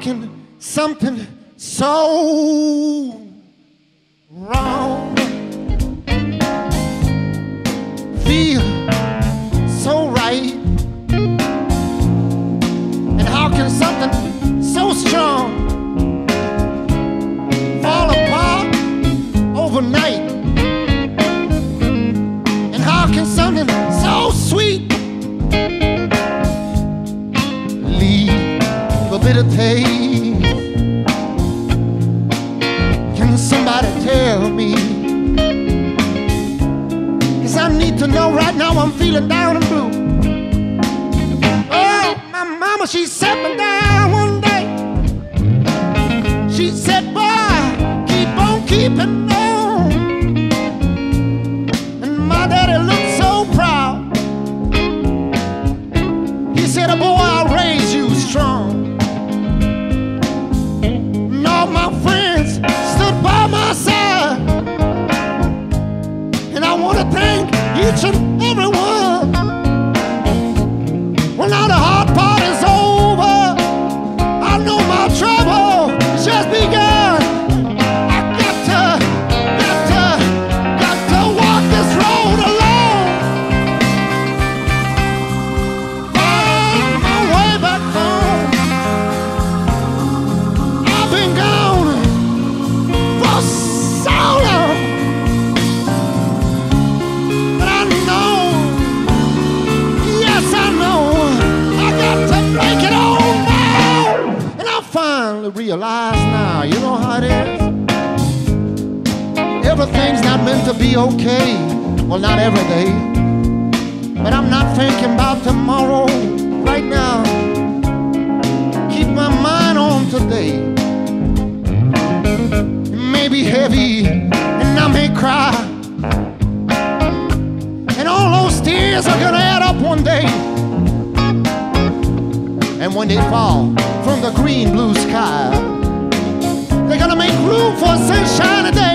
Can something so wrong feel so right? And how can something so strong fall apart overnight? And how can something so sweet Can somebody tell me? Cause I need to know right now I'm feeling down and blue. Oh, my mama, she set me down finally realize now, you know how it is? Everything's not meant to be okay. Well, not every day. But I'm not thinking about tomorrow right now. Keep my mind on today. It may be heavy and I may cry. And all those tears are gonna add up one day. And when they fall from the green blue sky, they're gonna make room for sunshine day.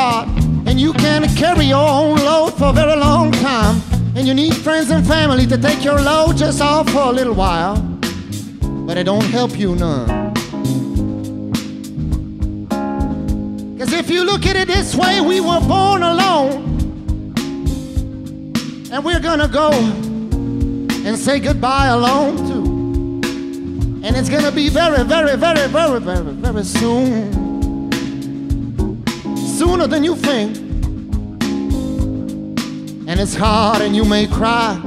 Hard, and you can't carry your own load for a very long time. And you need friends and family to take your load just off for a little while, but it don't help you none. Cause if you look at it this way, we were born alone, and we're gonna go and say goodbye alone too. And it's gonna be very, very, very, very, very, very soon. Sooner than you think. And it's hard and you may cry.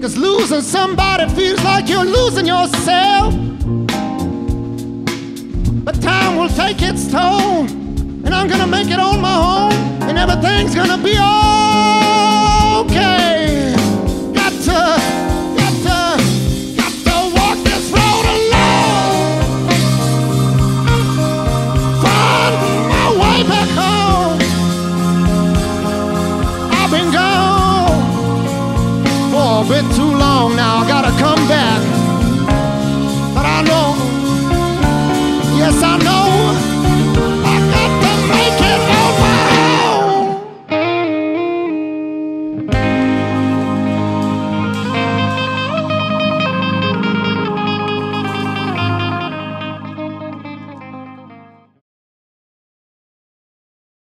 Cause losing somebody feels like you're losing yourself. But time will take its toll. And I'm gonna make it on my own. And everything's gonna be okay. Bit too long now.